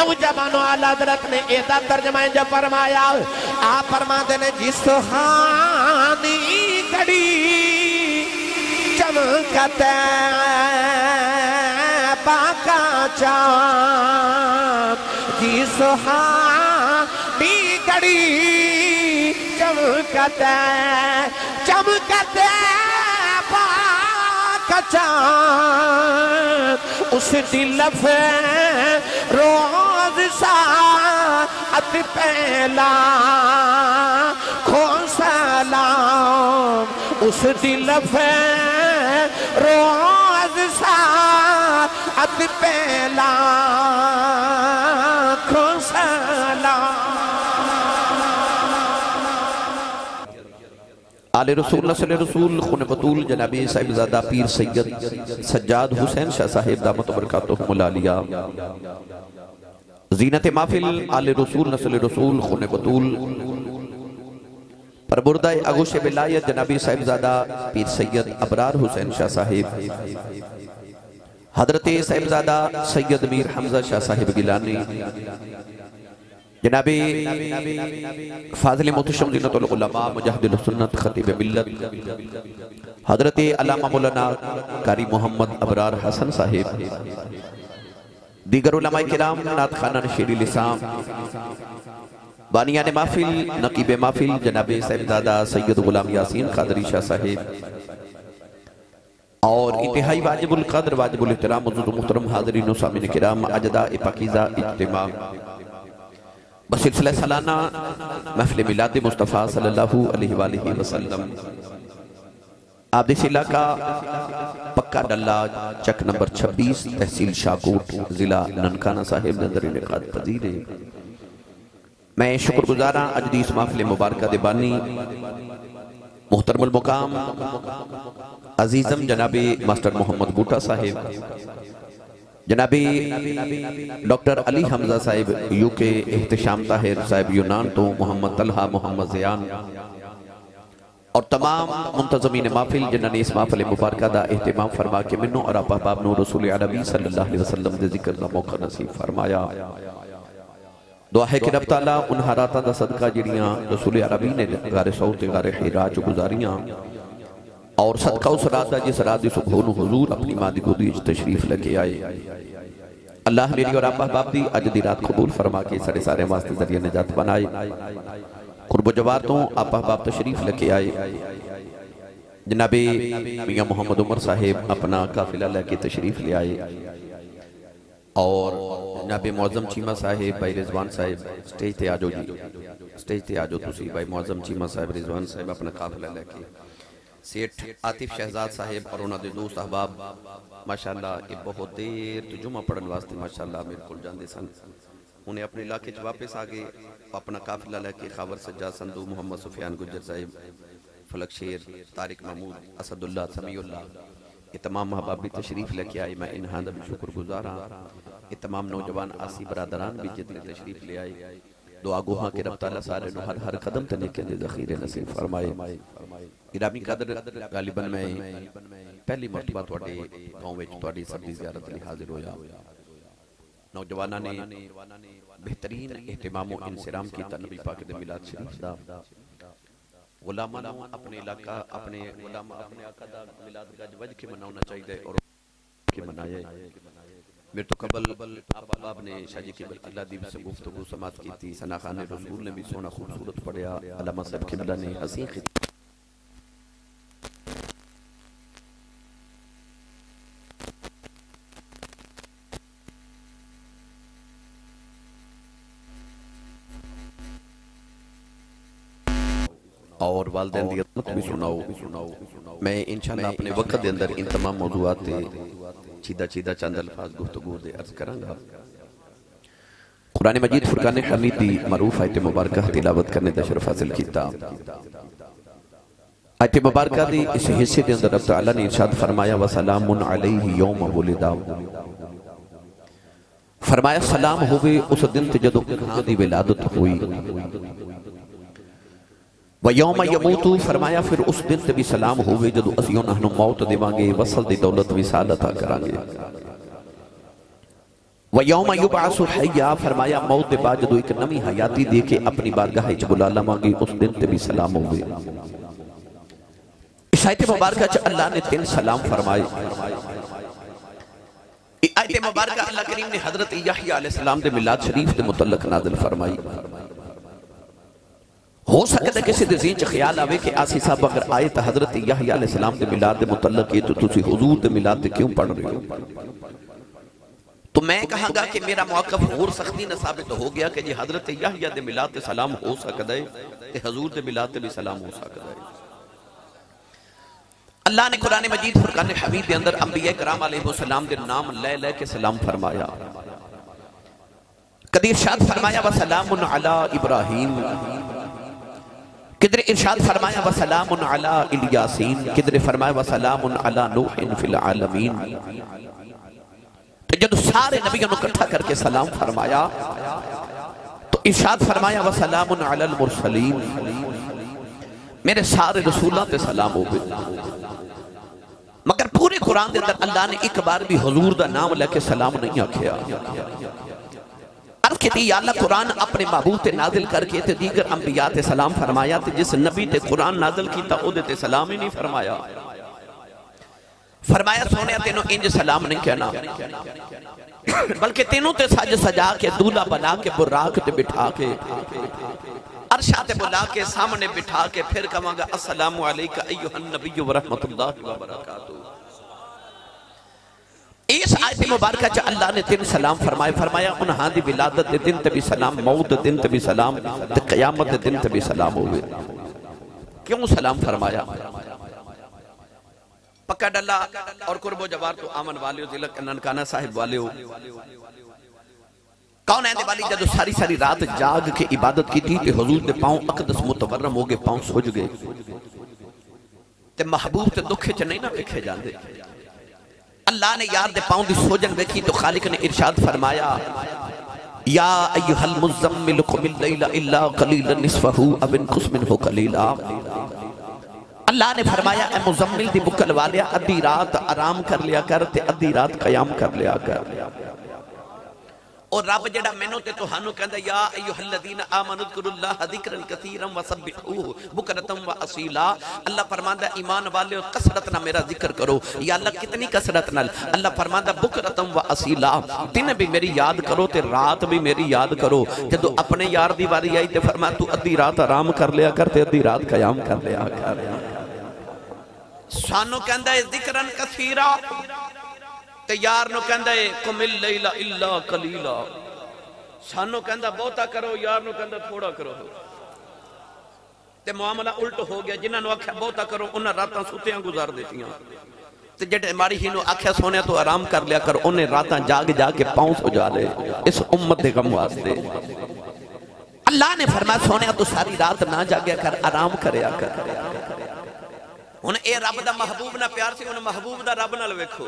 नौजवानों आला हज़रत ने एदा तर्जमा जब फरमाया, आप फरमाते ने जिस हानी घड़ी चमकते बाका चाम जिस हानी घड़ी चमकते चमकते कचा उस दिल पे रोज सा अत पहला खो उस दिल पे रोज सा पहला खो सलाम आले रसूल नस्ल रसूल, खुन बतूल, जनाबी साहिबजादा, पीर सैयद सज्जाद हुसैन शाह साहिब दामत बरकातुहुमुलालिया जीनत महफिल, आले रसूल, नस्ल रसूल, खुन बतूल परबुरदा अगोश विलायत जनाबी साहिबजादा, पीर सैयद अबरार हुसैन शाह साहिब। हज़रत साहिबजादा सैयद मीर हमजा शाह साहिब गिलानी। जनाबी फाजिल हसन साहिब। दीगर किराम, नात खाना शेरी लिसाम। बानिया ने महफिल, नकीब महफिल, जनाब साहिबजादा, सैयद गुलाम यासीन कादरी शाह साहिब। और इंतहाई वाजिबुल कदर, वाजिबुल इहतराम मुहतरम हाजरीन सामिन किराम, अजदा पाकीज़ा, इज्तिमा। बसिलसिला सालाना महफिल मिलाद मुस्तफ़ा सल्लल्लाहु अलैहि वसल्लम। आदिश इलाका पक्का डल्ला, चक नंबर 26 तहसील शाहकोट, जिला ननकाना साहिब नंदर इनकाद पजीर है मैं शुक्रगुजार हाँ अज की इस महफिल मुबारक दे बानी। मुहतरमुल मुकाम, अजीजम जनाबी मास्टर मोहम्मद बूटा साहिब। जनाबी डॉक्टर अली हमजा साहिब, यूके एहतशाम ताहिर साहिब, यूनान तो मोहम्मद तलहा, मोहम्मद जियान। और तमाम मुंतजमीन माफिल जिन्होंने इस माफिल मुबारक का एहतमाम फरमा के मिनो और आप अहबाब नो रसूल अरबी सल्लल्लाहु अलैहि वसल्लम के ज़िक्र का मौका नसीब फरमाया। दुआ है कि रब ताला उन हालात का सदका जड़ियाँ रसूल अरबी ने गारे सौ ते गारे हिरा गुजारियाँ, और सदका उस रात का जिस रात की सुबह हजूर अपनी माँ की गोदी तशरीफ़ लेके आए। अल्लाह मेरी और आप बाप दी अज की रात कबूल फरमा के सारे सारे वास्ते ज़रिए निजात बनाए। कुर्ब जवार तो आप बाप तशरीफ़ लेके आए जनाबे मियाँ मोहम्मद उमर साहेब अपना काफिला लेके तशरीफ़ ले आए और जनाबे मौजम चीमा साहेब भाई रिजवान साहेब, स्टेज ते आजो जी। स्टेज ते आजो तुसी भाई मौजम चीमा साहेब, रिजवान साहेब अपना काफिला लेके सेठ आतिफ शहजाद साहेब और उन्होंने दोस्त अहबाब, माशाल्लाह ये बहुत देर तो जुमा पढ़ने वास्ते, माशाल्लाह मेरे को जाते सन। उन्हें अपने इलाके वापस आ गए। अपना काफिला लेके खावर सज्जा संधू मोहम्मद सुफियान गुजर साहिब फलक शेर तारिक महमूद असदुल्ला समीउल्ला ये तमाम अहबाब भी तशरीफ लेके आए मैं इन हाथ भी शुक्र गुजार हाँ ये तमाम नौजवान आसी बरदरान भी जितने तशरीफ ले आए दुआ गुहा के रब ताला सारे हर हर कदम तने के जखीरे नसीब फरमाए गिरामी कदर गालिबन मैं पहली मरतबा ਤੁਹਾਡੇ गांव ਵਿੱਚ ਤੁਹਾਡੀ ਸਭ ਦੀ ਜ਼ਿਆਰਤ ਲਈ ਹਾਜ਼ਰ ਹੋਇਆ ਨੌਜਵਾਨਾਂ ਨੇ बेहतरीन अहतमाम इंसराम की तनबी पाक मिलाद शरीफ दा। गुलामा अपने इलाका, अपने गुलाम, अपने आका दा मिलाद गज वज के मनाना चाहिए और के मनाए मेरे तो कबल आप बाब ने शाजी के अल्लाह दीब से गुफ्तगू समात की थी सना खान ने रसूल ने भी सोना खूबसूरत पढ़िया। अलामा साहब खिमला ने हसीन और वालदेन दी अदमत भी सुनाओ। मैं इंशाल्लाह अपने वक्त के अंदर इन तमाम मौजूदात ते चीदा चीदा चंद अल्फाज गुफ्तगू दे अर्ज़ करांगा। कुरान मजीद फुरकान हमीद दी मरूफ आयत मुबारक तिलावत करने दा शरफ हासिल कीता। आयत मुबारक दी इस हिस्से दे अंदर रब तआला ने इरशाद फरमाया व सलामुन अलैहि यौम वुलिदा। फरमाया सलाम होवे उस दिन ते जदों खां दी विलादत हुई। व यौम यमूतु फरमाया फिर उस दिन ते भी सलाम होवे जदों असि उन्हां नूं मौत देवांगे वसल दी दौलत विसाल अता करांगे व यौम युबासु हया फरमाया मौत के बाद जो एक नवी हयाती दे के अपनी बारगाह बुला लवांगे उस दिन ते भी सलाम होवे आयत मुबारक च अल्लाह ने तीन सलाम फरमाए आयत मुबारक अल्लाह करीम ने हज़रत यहया अलैहि सलाम दे मिलाद शरीफ दे मुतल्लक नाज़िल फरमाई हो सकता है किसी दीन च ख्याल आवे कि आसी साहब अगर आए तो हज़रत यहया अलैहि दे मिलाद दे मुतल्लक ये तो तुसी हुजूर दे मिलाद क्यों पढ़ रहे हो? तो मैं कहांगा कि मेरा मौकफ और सख्ती न साबित हो गया कि जी हज़रत यहया दे मिलाद ते सलाम हो सकदा है ते हुजूर दे मिलाद ते भी सलाम हो सकदा है। अल्लाह ने कुरान मजीद फुरकान हमीद के अंदर अंबिया कराम अलैहिस्सलाम के नाम ले ले के सलाम फरमाया। कदीर शाद फरमाया व सलाम अला इब्राहिम। किधर इरशाद फरमाया व सलाम अला इलियासीन किधर फरमाया व सलाम अला नूह फिल आलमीन तो जब सारे नबियों इकट्ठा करके सलाम फरमाया तो इरशाद फरमाया व सलाम अला मुरसलीन मेरे सारे रसूलों पे सलाम हो गए। मगर पूरे कुरान के अंदर अल्लाह ने एक बार भी हजूर का नाम लेके सलाम नहीं आख्या। अर्ज़ अल्लाह कुरान अपने महबूब ते नाजिल करके ते दीगर अंबिया ते सलाम फरमाया, ते जिस नबी ते कुरान नाजिल किया सलाम ही नहीं फरमाया। फरमाया सोने तेनों इंज सलाम नहीं कहना। बल्कि तेनों ते सज सजा के, दूल्हा बना के बुराक ते बिठा के, अरशा ते बुला के, सामने बिठा के, फिर कहांगा, अस्सलाम वालेकुम अय्युहन नबी व रहमतुल्लाहि इस आयत मुबारक च अल्लाह ने तीन सलाम फरमाए फरमाया, उन्हां दी विलादत दे दिन ते भी सलाम, मौत दे दिन ते भी सलाम, ते कयामत दे दिन ते भी सलाम होवे। क्यों सलाम फरमाया? पक्का डल्ला और कुर्बो जवार तो आमन वाले जिला ननकाना साहिब वाले कौन है वाली जब सारी सारी रात जाग के इबादत की थी, ते हुजूर दे पाँव अकदस मुतवरम हो गए, पाँव सुज गए। ते महबूब ते दुख च नहीं ना वेखे जांदे। अल्लाह ने यार दे पाँव दी सोजन देखी तो खालिक ने इरशाद फरमाया, या अय्युहल मुज़म्मिल कुमिल लैला इल्ला कलीलन निस्फहु अब इनकुस मिनहु कलीला। अल्लाह ने फरमाया ए मुज़म्मिल दी बुकल वालिया, अद्धी रात आराम कर लिया कर ते अद्धी रात कयाम कर लिया कर। और रब जेड़ा मैनू ते या ज़िक्रन अल्लाह फरमांदा ईमान वाले कसरत ना मेरा ज़िक्र करो। या अल्लाह कितनी कसरत नाल? अल्लाह फरमांदा दिन भी मेरी याद करो ते रात भी मेरी याद करो। जदों अपने यार दी आई ते फरमाया, तू अद्धी रात आराम कर लिया कर ते अद्धी रात कयाम कर लिया कर। सानू कहंदा जिक्रन कसीरा। ਤੇ ਯਾਰ ਨੂੰ ਕਹਿੰਦਾ ਏ ਕੁਮਿਲ ਲੈਲਾ ਇਲਾ ਕਲੀਲਾ ਸਾਨੂੰ ਕਹਿੰਦਾ ਬਹੁਤਾ ਕਰੋ ਯਾਰ ਨੂੰ ਕਹਿੰਦਾ ਥੋੜਾ ਕਰੋ ਤੇ ਮਾਮਲਾ ਉਲਟ ਹੋ ਗਿਆ ਜਿਨ੍ਹਾਂ ਨੂੰ ਆਖਿਆ ਬਹੁਤਾ ਕਰੋ ਉਹਨਾਂ ਰਾਤਾਂ ਸੁੱਤਿਆਂ ਗੁਜ਼ਾਰ ਦਿੱਤੀਆਂ ਤੇ ਜਿਹੜੇ ਮਾੜੀ ਹੀ ਨੂੰ ਆਖਿਆ ਸੋਨਿਆ ਤੂੰ ਆਰਾਮ ਕਰ ਲਿਆ ਕਰ ਉਹਨੇ ਰਾਤਾਂ ਜਾਗ ਜਾ ਕੇ ਪਾਉਂ ਸੁਜਾ ਲਏ ਇਸ ਉਮਤ ਦੇ ਗਮ ਵਾਸਤੇ ਅੱਲਾਹ ਨੇ ਫਰਮਾਇਆ ਸੋਨਿਆ ਤੂੰ ਸਾਰੀ ਰਾਤ ਨਾ ਜਾਗਿਆ ਕਰ ਆਰਾਮ ਕਰਿਆ ਕਰ ਹੁਣ ਇਹ ਰੱਬ ਦਾ ਮਹਬੂਬ ਨਾਲ ਪਿਆਰ ਸੀ ਹੁਣ ਮਹਬੂਬ ਦਾ ਰੱਬ ਨਾਲ ਵੇਖੋ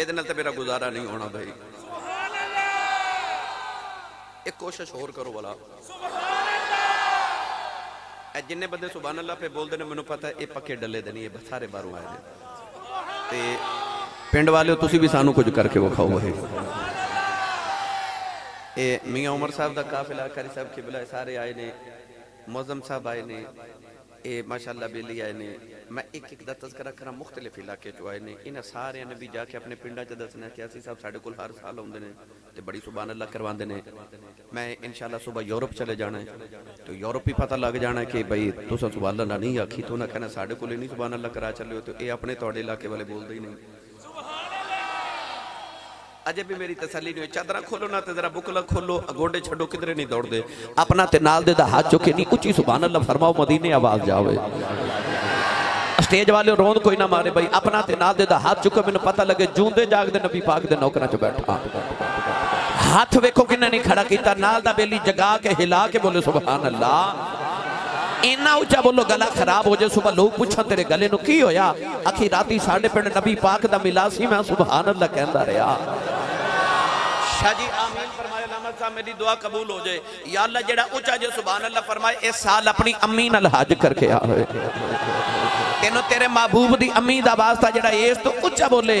ਇਹਦੇ ਨਾਲ ਤਾਂ ਮੇਰਾ ਗੁਜ਼ਾਰਾ ਨਹੀਂ ਹੋਣਾ ਭਾਈ ਇੱਕ ਕੋਸ਼ਿਸ਼ ਹੋਰ ਕਰੋ ਵਾਲਾ ਇਹ ਜਿੰਨੇ ਬੰਦੇ ਸੁਭਾਨ ਅੱਲਾਹ ਪੇ ਬੋਲਦੇ ਨੇ ਮੈਨੂੰ ਪਤਾ ਇਹ ਪੱਕੇ ਡੱਲੇ ਦੇ ਨਹੀਂ ਇਹ ਸਾਰੇ ਬਾਹਰੋਂ ਆਏ ਨੇ ਤੇ ਪਿੰਡ ਵਾਲਿਓ ਤੁਸੀਂ ਵੀ ਸਾਨੂੰ ਕੁਝ ਕਰਕੇ ਵਿਖਾਓ ਇਹ ਇਹ ਮੀਆਂ ਉਮਰ ਸਾਹਿਬ ਦਾ ਕਾਫਿਲਾ ਕਰੀ ਸਾਹਿਬ ਕਿਬਲਾ ਸਾਰੇ ਆਏ ਨੇ ਮੌਜ਼ਮ ਸਾਹਿਬ ਆਏ ਨੇ ਇਹ ਮਾਸ਼ਾਅੱਲਾ ਬੇਲੀ ਆਏ ਨੇ मैं एक एक का तस्करा करा मुख्तलिफ़ इलाके चो आए ने, इन्हें सारे ने भी जाके अपने पिंडा च दसना असि साहब साढ़े को हर साल आते हैं तो बड़ी सुबह अल्लाह करवाते हैं मैं इनशाला सुबह यूरोप चले जाना है तो यूरोप ही पता लग जाना कि भाई तुस सुबह अल्लाह नहीं आखी तो उन्हें कहना साढ़े को नहीं सुबह अल्लाह करा चले तो ये अपने थोड़े इलाके वाले बोलते ही नहीं। अजे भी मेरी तसली नहीं चादर खोलो ना ते जरा बुकला खोलो गोडे छड़ो किधरे नहीं दौड़ते अपना ते नाल दे हाथ चुके नहीं उची सुबह अल्लाह फरमाओ, मदीने आवाज़ जावे। स्टेज वाले रोंद कोई ना मारे भाई अपना ते नाल दे दा हाथ चुको मैंने पता लगे जूंदे जागदे नबी पाक दे नौकरां च बैठा हाथ वेखो किन्ने नहीं खड़ा किया नाल दा बेली जगा के हिला के बोले सुभान अल्लाह इन्ना उच्चा बोलो गला खराब हो जाए सुबह लोग पूछा तेरे गले नु की होया आखी राती साढ़े पिंड नबी पाक दा मिला सी मैं सुभान अल्लाह कहंदा रहा जी आमीन फरमाए साहब मेरी दुआ कबूल हो जाए या अल्लाह जेड़ा ऊँचा जे सुभान अल्लाह फरमाए इस साल अपनी अम्मी नाल हज करके आवे तेनों तेरे महबूब दी अम्मी दा वास्ता जेड़ा इस तो ऊँचा बोले।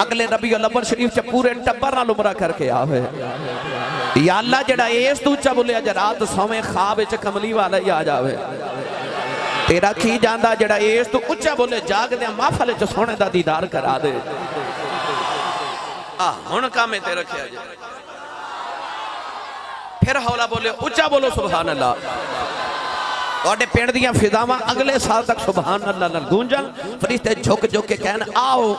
अगले रबी अव्वल शरीफ च पूरे टब्बर नाल उमरा करके आवे। या अल्लाह जेड़ा इस तो ऊँचा बोले अज रात सोवे विच कमली वाला ही आ जावे। तेरा की जांदा जेड़ा इस तो ऊँचा बोले, जागदे महफल च सोने का दीदार करा दे। हुन काम ते फिर हौला बोले ऊँचा बोलो सुबह ਤੁਹਾਡੇ ਪਿੰਡ ਦੀਆਂ ਫਿਜ਼ਾਵਾਂ ਅਗਲੇ ਸਾਲ ਤੱਕ ਸੁਭਾਨ ਅੱਲਾਹ ਨਾਲ ਗੂੰਜਣ ਫਰਿਸ਼ਤੇ ਝੁਕ ਝੁਕ ਕੇ ਕਹਿਣ ਆਓ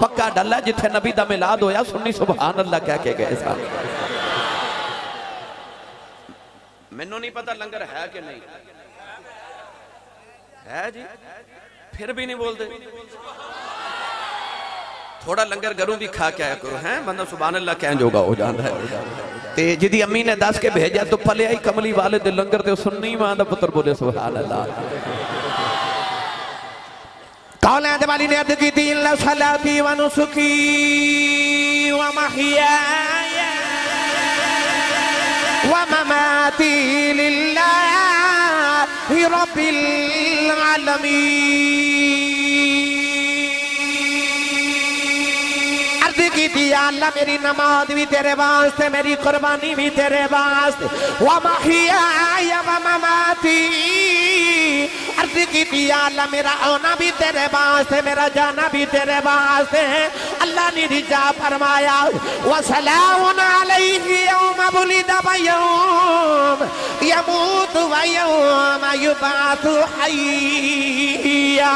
ਪੱਕਾ ਡੱਲਾ ਜਿੱਥੇ ਨਬੀ ਦਾ ਮਿਲਾਦ ਹੋਇਆ ਸੁੰਨੀ ਸੁਭਾਨ ਅੱਲਾਹ ਕਹਿ ਕੇ ਗਏ ਸਨ ਮੈਨੂੰ ਨਹੀਂ ਪਤਾ ਲੰਗਰ ਹੈ ਕਿ ਨਹੀਂ ਹੈ ਜੀ ਫਿਰ ਵੀ ਨਹੀਂ ਬੋਲਦੇ थोड़ा लंगर घरों भी खा के आया करो, हैं? बंदा सुबह अल्लाह कह जोगा हो जाता है। जिदी अम्मी ने दस के भेजा तो पले आई कमली वाले दे लंगर ते सुन्नी माँ दा पुत्र बोले है की आलमीन। थी अल्लाह मेरी नमाज़ भी तेरे वास्ते, मेरी कुर्बानी भी तेरे वास्ते। व महयाय व ममाती। अर्ज़ की अल्लाह मेरा आना भी तेरे वास्ते, मेरा जाना भी तेरे वास्ते। अल्लाह ने रिजा फरमाया व सलामुन अलैहि यौम बुलिदा व यौम यमूत व यौम युबातु हय्या।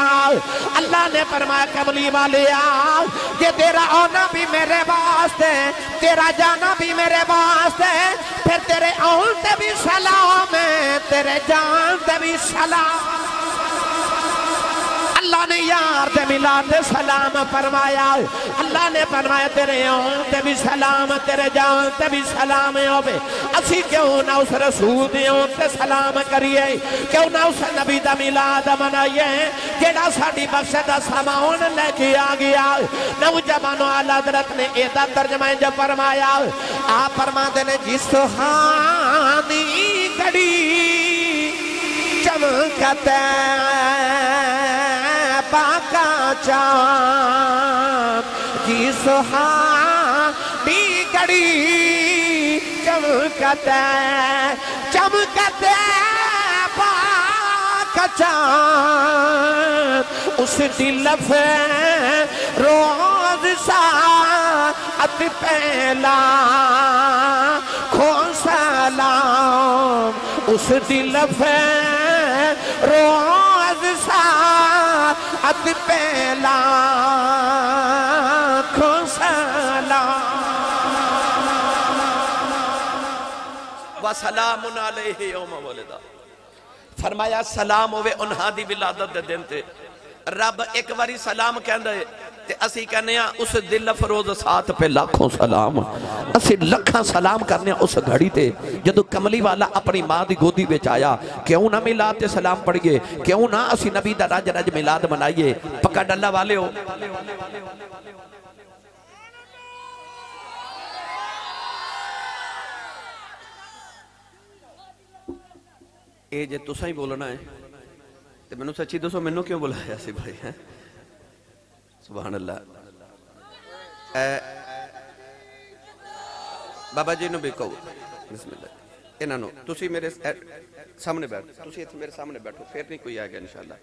अल्लाह ने फरमाया कमली वाले आ कि तेरा आना भी मेरे वास्ते, तेरा जाना भी मेरे वास्ते, फिर तेरे आने भी सलाम है, तेरे जान ते भी सलाम अल्लाह ने यार ते मिला ते सलाम फरमाया। अल्लाह ने फरमाया, तेरे आन ते भी सलाम, तेरे जान ते भी सलाम होवे। असी क्यों ना उस रसूल दे आन ते सलाम करिए? क्यों ना उस नबी दा मिलाद मनाइए? जेड़ा साडी बख्श दा सामान लेके आ गया। नौजवानों, आला हज़रत ने एदा तर्जमा जब फरमाया। आप फरमाते ने, जिस हानी घड़ी चमकता बाका चाँद जी सुहानी घड़ी चमकता चमकता बाका चाँद। उस दिल पे रोज सा अत पहला खोसलाम उस दिल पे रोज सा अत पहला खुशला सलाम। मुनाले ही ओम यौम वलदा। फरमाया, सलाम होवे उन्हां दी विलादत दे दिन ते। रब एक बारी सलाम कहंदा है असी कहने उस दिल फरोज साथ पे लाखों सलाम। असि सलाम करने उस घड़ी जो कमली वाला अपनी माँ की गोदी आया, क्यों ना मिलाद से सलाम पढ़िए, क्यों ना नबी का रज रज मिलाद मनाइए। पक्का वाले हो ये जे तुसा ही बोलना है तो मैं सची दसो मैनू क्यों बुलाया भाई, है? ਸੁਭਾਨ ਅੱਲਾ ਬਾਬਾ ਜੀ ਨੂੰ ਵੀ ਕਹੋ। ਬਿਸਮਿਲ੍ਲਾ ਇਹਨਾਂ ਨੂੰ, ਤੁਸੀਂ ਮੇਰੇ ਸਾਹਮਣੇ ਬੈਠੋ, ਤੁਸੀਂ ਇੱਥੇ ਮੇਰੇ ਸਾਹਮਣੇ ਬੈਠੋ, ਫਿਰ ਨਹੀਂ ਕੋਈ ਆਏਗਾ ਇਨਸ਼ਾਅੱਲਾ।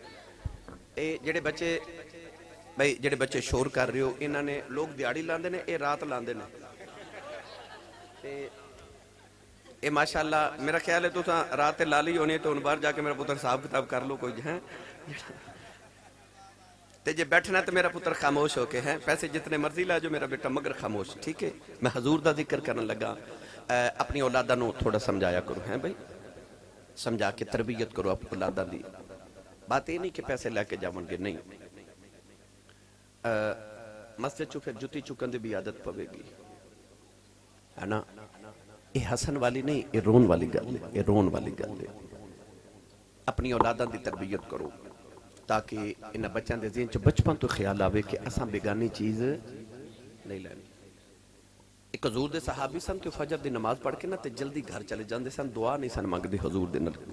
ਇਹ ਜਿਹੜੇ ਬੱਚੇ, ਬਈ ਜਿਹੜੇ ਬੱਚੇ ਸ਼ੋਰ ਕਰ ਰਹੇ ਹੋ, ਇਹਨਾਂ ਨੇ ਲੋਕ ਦਿਹਾੜੀ ਲਾਉਂਦੇ ਨੇ, ਇਹ ਰਾਤ ਲਾਉਂਦੇ ਨੇ। ਤੇ ਇਹ ਮਾਸ਼ਾਅੱਲਾ, ਮੇਰਾ ਖਿਆਲ ਹੈ ਤੁਸੀਂ ਰਾਤ ਤੇ ਲਾ ਲਈ ਹੋਣੀ ਤੇ ਹੁਣ ਬਾਹਰ ਜਾ ਕੇ ਮੇਰਾ ਪੁੱਤਰ ਹਿਸਾਬ ਕਿਤਾਬ ਕਰ ਲਓ ਕੋਈ, ਹੈ? ते जे बैठना तो मेरा पुत्र खामोश होके है। पैसे जितने मर्ज़ी ला जो मेरा बेटा मगर खामोश ठीक है? मैं हजूर का ज़िक्र कर लगा। आ, अपनी औलादा थोड़ा समझाया करो है भाई? समझा के तरबीयत करो अपनी औलादा की बात यह नहीं कि पैसे लैके जावे नहीं। मस्जिद चु फिर जुती चुकन की भी आदत पवेगी। है ना? ये हसन वाली नहीं रोन वाली गल रोन वाली गल अपनी औलादा की तरबीयत करो। ताकि इन्होंने बच्चों के जहन च बचपन तो ख्याल आए कि असा बेगानी चीज़ नहीं लैनी। एक हजूर के सहाबी सन तो फजर की नमाज़ पढ़ के ना तो जल्दी घर चले जाते सन, दुआ नहीं सन मंगते हजूर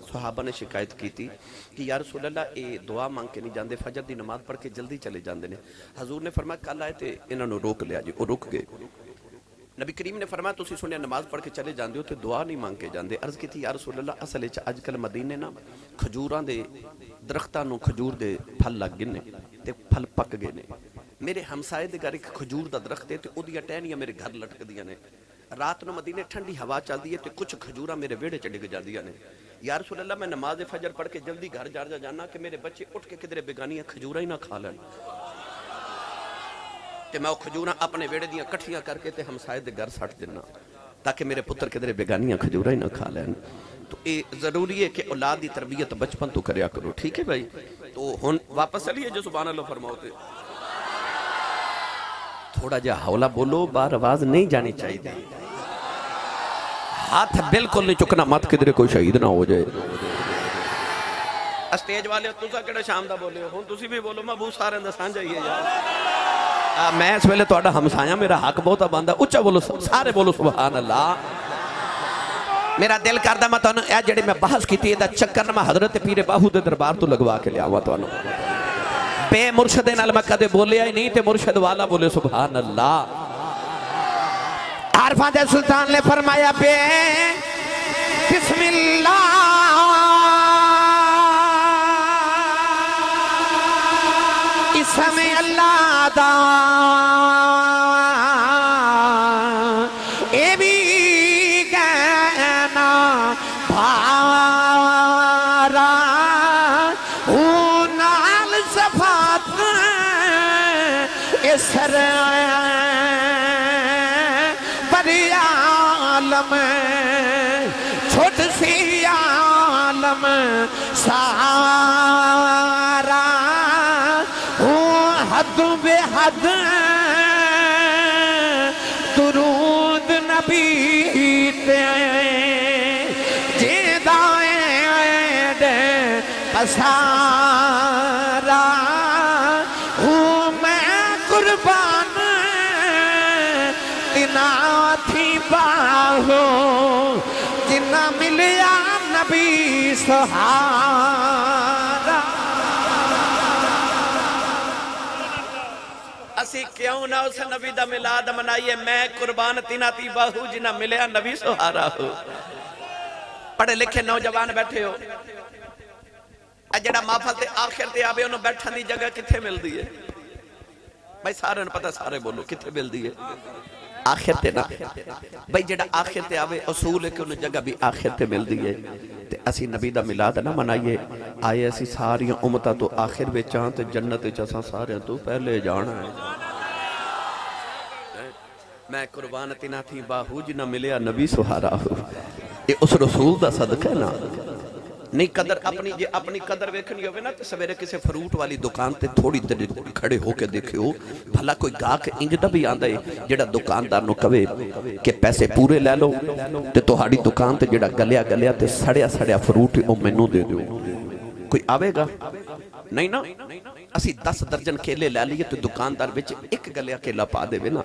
सुहाबा ने शिकायत की कि यार सुल्ला ये दुआ मंग के नहीं जाते फजर की नमाज़ पढ़ के जल्दी चले जाते हैं हजूर ने फरमाया, कल आए तो इन्होंने रोक लिया जी। और रुक गए। नबी करीम ने फरमाया तुम सुनिया नमाज़ पढ़ के चले जाते हो तो दुआ नहीं मंग के जाते अर्ज़ की यार सुल्ला असल अजकल मदीने ना खजूर के ਦਰਖਤਾਂ ਨੂੰ ਖਜੂਰ ਦੇ ਫਲ ਲੱਗ ਗਏ ਨੇ ਤੇ ਫਲ ਪੱਕ ਗਏ ਨੇ। ਮੇਰੇ ਹਮਸਾਏ ਦੇ ਘਰ ਇੱਕ ਖਜੂਰ ਦਾ ਦਰਖਤ ਹੈ ਤੇ ਉਹਦੀਆਂ ਟਹਿਣੀਆਂ ਮੇਰੇ ਘਰ ਲਟਕਦੀਆਂ ਨੇ। ਰਾਤ ਨੂੰ ਮਦੀਨੇ ਠੰਡੀ ਹਵਾ ਚੱਲਦੀ ਹੈ ਤੇ ਕੁਝ ਖਜੂਰਾਂ ਮੇਰੇ ਵਿਹੜੇ 'ਚ ਡਿੱਗ ਜਾਂਦੀਆਂ ਨੇ। ਯਾ ਰਸੂਲ ਅੱਲਾ ਮੈਂ ਨਮਾਜ਼ ਫਜਰ ਪੜ੍ਹ ਕੇ ਜਲਦੀ ਘਰ ਜਾ ਜਾ ਜਾਣਾ ਕਿ ਮੇਰੇ ਬੱਚੇ ਉੱਠ ਕੇ ਕਿਧਰੇ ਬੇਗਾਨੀਆਂ ਖਜੂਰਾਂ ਹੀ ਨਾ ਖਾ ਲੈਣ। ਤੇ ਮੈਂ ਉਹ ਖਜੂਰਾਂ ਆਪਣੇ ਵਿਹੜੇ ਦੀਆਂ ਇਕੱਠੀਆਂ ਕਰਕੇ ਤੇ ਹਮਸਾਏ ਦੇ ਘਰ ਸੱਟ ਦਿੰਨਾ ताकि मेरे पुत्र किधरे बेगानियाँ खजूर ही ना खा लैन। तो ये ज़रूरी है कि औलाद की तरबियत बचपन तो करो, ठीक है भाई? तो हूँ वापस चलिए जो सुबह लो फरमाओ थोड़ा जहा हौला बोलो, बार आवाज़ नहीं जानी चाहिए हाथ बिल्कुल नहीं चुकना, मत किधरे कोई शहीद ना हो जाए। स्टेज वाले, तुसा शाम का बोले हूँ? भी बोलो, मैं बहुत सारे साझा ही है यार। आ, मैं इस वेले ਤੁਹਾਡਾ ਹਮਸਾਇਆ ਮੇਰਾ ਹੱਕ ਬਹੁਤਾ ਬੰਦਾ ਉੱਚਾ ਬੋਲੋ ਸਾਰੇ ਬੋਲੋ ਸੁਭਾਨ ਅੱਲਾਹ ਮੇਰਾ ਦਿਲ ਕਰਦਾ ਮੈਂ ਤੁਹਾਨੂੰ ਇਹ ਜਿਹੜੇ ਮੈਂ ਬਹਿਸ ਕੀਤੀ ਇਹਦਾ ਚੱਕਰ ਨਾ ਮੈਂ ਹਜ਼ਰਤ ਪੀਰੇ ਬਾਹੂ ਦੇ ਦਰਬਾਰ ਤੋਂ ਲਗਵਾ ਕੇ ਲਿਆਵਾਂ ਤੁਹਾਨੂੰ ਬੇ ਮੁਰਸ਼ਦ ਨਾਲ ਮੈਂ ਕਦੇ ਬੋਲਿਆ ਹੀ ਨਹੀਂ ਤੇ ਮੁਰਸ਼ਦ ਵਾਲਾ ਬੋਲੇ ਸੁਭਾਨ ਅੱਲਾ आरफा दे सुल्तान ने फरमाया बे बिस्मिल्लाह अल्लाह दा ए भी कहना भारा। हूँ नाल सफात इसर आलम, छोट सी आलम सारा बेहद दुरूद नबी जेदाए पसारा। हूँ मैं कुर्बान तिना थी बाहो, जिन्ना मिलिया नबी सहारा। क्यों ना उस नबी का मिलाद मनाइए? मैं कुर्बान तीना ती बाहू जिना मिलया नबी सुहारा हो। पढ़े लिखे नौजवान बैठे हो। जरा माफल आखिर आवे उन्होंने बैठन की जगह कितने मिलती है भाई सारे पता, सारे बोलो कितने मिलती है आखिर ते ना। भाई जेड़ा आखिर आवे असूल है कि उन्हें जगह भी आखिर ते मिलती है ते असी नबी दा मिलाद ना मनाइए। आए असी सारियाँ उम्मतां तो आखिर बेचा आं जन्नत सारे तो पहले जाना है मैं कुरबान तिना थी, बाहूज ना मिलया नबी सुहारा हो। उस रसूल का सदका ना? नहीं, कदर अपनी जे अपनी कदर वेखनी होवे ना तो सवेरे किसी फ्रूट वाली दुकान ते थोड़ी देर खड़े होके देखियो, भला कोई गाहक इंज ना भी आंदा है जेड़ा दुकानदार नु कि पैसे पूरे ले लो, ते तुम्हारी दुकान ते जेड़ा गलिया गलिया ते सड़िया सड़िया फ्रूट ओ मेनू दे दियो। कोई आवेगा? नहीं ना? असि दस दर्जन केले लै लीए तो दुकानदार एक गलिया केला पा देवे ना।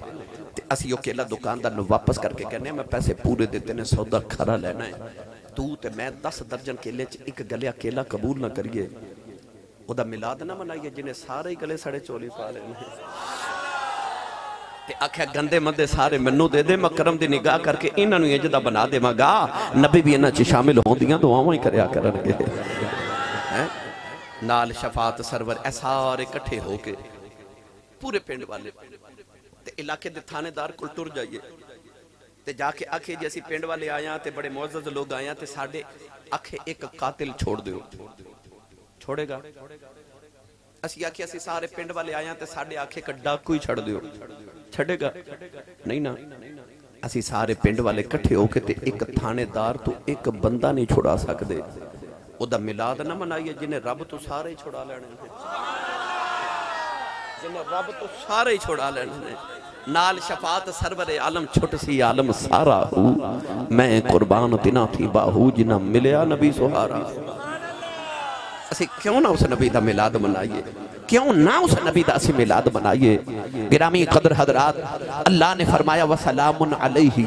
ਤੇ ਅਸੀਂ ਉਹ ਕੇਲਾ ਦੁਕਾਨਦਾਰ ਨੂੰ ਵਾਪਸ ਕਰਕੇ ਕਹਿੰਦੇ ਆ ਮੈਂ ਪੈਸੇ ਪੂਰੇ ਦਿੱਤੇ ਨੇ ਸੌਦਾ ਖਰਾ ਲੈਣਾ ਹੈ ਤੂੰ ਤੇ ਮੈਂ 10 ਦਰਜਨ ਕੇਲੇ 'ਚ ਇੱਕ ਗਲਿਆ ਕੇਲਾ ਕਬੂਲ ਨਾ ਕਰੀਏ ਉਹਦਾ ਮਿਲਾਦ ਨਾ ਮਨਾਈਏ ਜਿਹਨੇ ਸਾਰੇ ਹੀ ਗਲੇ ਸੜੇ ਚੋਲੀ ਪਾ ਲਏ ਨੇ ਤੇ ਆਖਿਆ ਗੰਦੇ ਮੰਦੇ ਸਾਰੇ ਮੈਨੂੰ ਦੇ ਦੇ ਮੈਂ ਕਰਮ ਦੀ ਨਿਗਾਹ ਕਰਕੇ ਇਹਨਾਂ ਨੂੰ ਇੰਜ ਦਾ ਬਣਾ ਦੇਵਾਂਗਾ ਨਬੀ ਵੀ ਇਹਨਾਂ 'ਚ ਸ਼ਾਮਿਲ ਹੋਂਦੀਆਂ ਦੁਆਵਾਂ ਹੀ ਕਰਿਆ ਕਰਨਗੇ ਹੈ ਨਾਲ ਸ਼ਫਾਤ ਸਰਵਰ ਇਹ ਸਾਰੇ ਇਕੱਠੇ ਹੋ ਕੇ ਪੂਰੇ ਪਿੰਡ ਵਾਲੇ ਤੇ ਇਲਾਕੇ ਦੇ ਥਾਣੇਦਾਰ ਕੋਲ ਟੁਰ ਜਾਈਏ। ਤੇ ਜਾ ਕੇ ਆਖੇ ਜੇ, ਅਸੀਂ ਪਿੰਡ ਵਾਲੇ ਆਇਆ ਤੇ ਬੜੇ ਮੌਜਜ਼ ਲੋਕ ਆਇਆ ਤੇ ਸਾਡੇ ਆਖੇ ਇੱਕ ਕਾਤਿਲ ਛੋੜ ਦਿਓ। ਛੋੜੇਗਾ? ਅਸੀਂ ਆਖਿਆ ਅਸੀਂ ਸਾਰੇ ਪਿੰਡ ਵਾਲੇ ਆਇਆ ਤੇ ਸਾਡੇ ਆਖੇ ਕੱਡਾ ਕੋਈ ਛੱਡ ਦਿਓ। ਛੱਡੇਗਾ? ਨਹੀਂ ਨਾ। ਅਸੀਂ ਸਾਰੇ ਪਿੰਡ ਵਾਲੇ ਇਕੱਠੇ ਹੋ ਕੇ ਤੇ ਇੱਕ ਥਾਣੇਦਾਰ ਤੋਂ ਇੱਕ ਬੰਦਾ ਨਹੀਂ ਛੁਡਾ ਸਕਦੇ। ਉਹਦਾ ਮਿਲਾਦ ਨਾ ਮਨਾਈਏ, ਜਿਹਨੇ ਰੱਬ ਤੋਂ ਸਾਰੇ ਛੁਡਾ ਲੈਣੇ ਨੇ। ਜਿਹਨੇ ਰੱਬ ਤੋਂ ਸਾਰੇ ਛੁਡਾ ਲੈਣੇ ਨੇ। नाल शफात सरवरे आलम, छुट सी आलम सारा हूँ। मैं कुर्बान दिना थी बाहू जिना मिलया नबी सुहारा। असि क्यों ना उस नबी का मिलाद मनाइए? क्यों ना उस नबी का असि मिलाद मनाइए? गिरामी कदर हजरात, अल्लाह ने फरमाया, व सलाम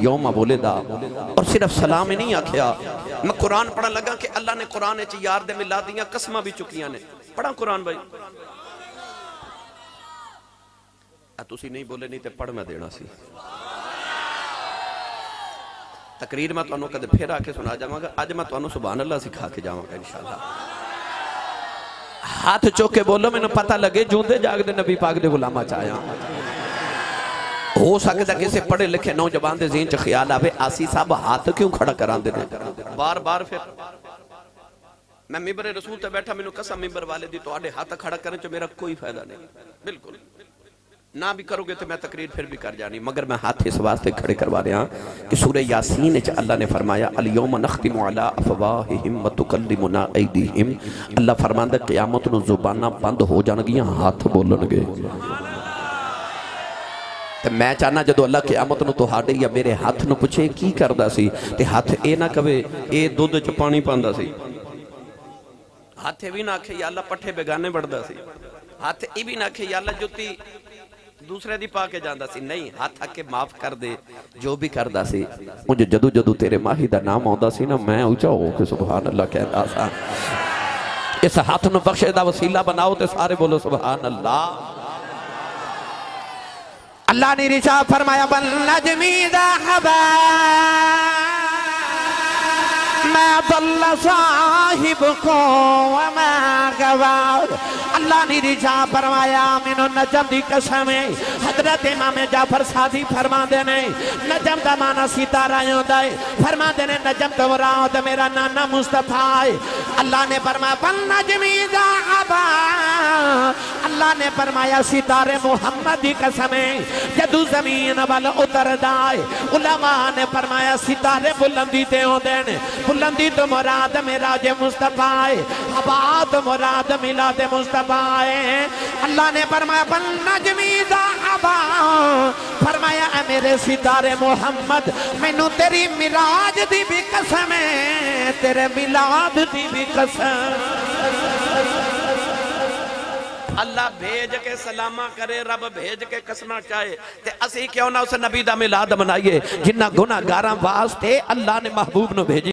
योम बोलेदा और सिर्फ़ सलाम ही नहीं आख्या। मैं कुरान पढ़न लगा कि अल्लाह ने कुरान च यार दे मिलादियाँ, कसम भी चुकिया ने। पढ़ा कुरान भाई। तुसी नहीं बोले नहीं तो पढ़ मैं देना सी तकरीर मैं ਤੁਹਾਨੂੰ ਕਦੇ ਫਿਰ ਆ ਕੇ ਸੁਣਾ ਜਾਵਾਂਗਾ ਅੱਜ ਮੈਂ ਤੁਹਾਨੂੰ ਸੁਭਾਨ ਅੱਲਾਹ ਸਿਖਾ ਕੇ ਜਾਵਾਂਗਾ ਇਨਸ਼ਾਅੱਲਾ ਹੱਥ ਚੁੱਕ ਕੇ ਬੋਲੋ ਮੈਨੂੰ ਪਤਾ ਲੱਗੇ ਜੂੰਦੇ ਜਾਗਦੇ ਨਬੀ ਪਾਕ ਦੇ ਗੁਲਾਮਾਂ ਚ ਆਇਆ ਹੋ ਸਕਦਾ ਕਿਸੇ ਪੜ੍ਹੇ ਲਿਖੇ ਨੌਜਵਾਨ ਦੇ ਜ਼ਿਹਨ ਚ ਖਿਆਲ ਆਵੇ ਆਸੀ ਸਾਹਿਬ ਹੱਥ ਕਿਉਂ ਖੜਾ ਕਰਾਂਦੇ ਨੇ ਬਾਰ-ਬਾਰ ਫਿਰ ਮੈਂ ਮਿੰਬਰ ਰਸੂਲ ਤੇ ਬੈਠਾ ਮੈਨੂੰ ਕਸਮ ਮਿੰਬਰ ਵਾਲੇ ਦੀ ਤੁਹਾਡੇ ਹੱਥ ਖੜਾ ਕਰਨ ਚ ਮੇਰਾ ਕੋਈ ਫਾਇਦਾ ਨਹੀਂ ਬਿਲਕੁਲ ना भी करोगे तो मैं तकरीर फिर भी कर जानी मगर मैं हाथ इस वास्ते खड़े करवा रहा कि सूर्य यासीन अल्लाह ने फरमाया अलियोम नख्तिम अला अफवाहिम व तुकल्लिमुना ऐदीहिम अल्लाह फरमांदा क़यामत नु जुबाना बंद हो जाणगियां हाथ बोलणगे ਤੇ ਮੈਂ ਚਾਹਨਾ ਜਦੋਂ ਅੱਲਾ ਕਿਆਮਤ ਨੂੰ ਤੁਹਾਡੇ ਜਾਂ ਮੇਰੇ ਹੱਥ ਨੂੰ ਪੁੱਛੇ ਕੀ ਕਰਦਾ ਸੀ ਤੇ ਹੱਥ ਇਹ ਨਾ ਕਵੇ ਇਹ ਦੁੱਧ ਚ ਪਾਣੀ ਪਾਉਂਦਾ ਸੀ ਹੱਥ ਇਹ ਵੀ ਨਾ ਆਖੇ ਯਾ ਅੱਲਾ ਪੱਠੇ ਬੇਗਾਨੇ ਵੜਦਾ ਸੀ ਹੱਥ ਇਹ ਵੀ ਨਾ ਆਖੇ ਯਾ ਅੱਲਾ ਜੁੱਤੀ ਦੂਸਰੇ ਦੀ ਪਾ ਕੇ ਜਾਂਦਾ ਸੀ ਨਹੀਂ ਹੱਥ ਆ ਕੇ ਮਾਫ ਕਰ ਦੇ ਜੋ ਵੀ ਕਰਦਾ ਸੀ ਉਹ ਜਦੋਂ ਜਦੋਂ ਤੇਰੇ ਮਾਹੀ ਦਾ ਨਾਮ ਆਉਂਦਾ ਸੀ ਨਾ ਮੈਂ ਉੱਚਾ ਹੋ ਕੇ ਸੁਭਾਨ ਅੱਲਾ ਕਹਿੰਦਾ ਸਾਂ ਇਸ ਹੱਥ ਨੂੰ ਬਖਸ਼ੇ ਦਾ ਵਸੀਲਾ ਬਣਾਓ ਤੇ ਸਾਰੇ ਬੋਲੋ ਸੁਭਾਨ ਅੱਲਾ अल्लाह ने रिशा फरमाया बल नजमी हबा मैं दल्ला साहिब को मैं गवार अल्लाह ने रिशा फरमाया, मैनू नजम दी कसम है। हज़रत जाफ़र ने, नजम दा माना है। नजम तो मेरा नाना मुस्तफ़ा है। अल्लाह ने फरमाया बल नजमी अल्लाह ने फरमाया, सितारे की कसम है, जदू ज़मीन वाल उतरदा है। उलमा ने फरमाया, सितारे बुलंदी ते ने। बुलंदी तो मुराद मेरा जे मुस्तफ़ा है। तो मुराद मिला दे मुस्तफ़ा है अल्लाह ने फरमाया बल नजमी हवा फरमाया मेरे सितारे मोहम्मद, मैनू तेरी मिलाद दी भी कसम है, तेरे मिलाद दी भी कसम अल्लाह भेज के सलामा करे, रब भेज के कसना चाहे, ते असी क्यों ना उस नबी दा मिलाद मनाइए, जिन्ना गुनाहगारां वास्ते अल्लाह ने महबूब नु भेजी।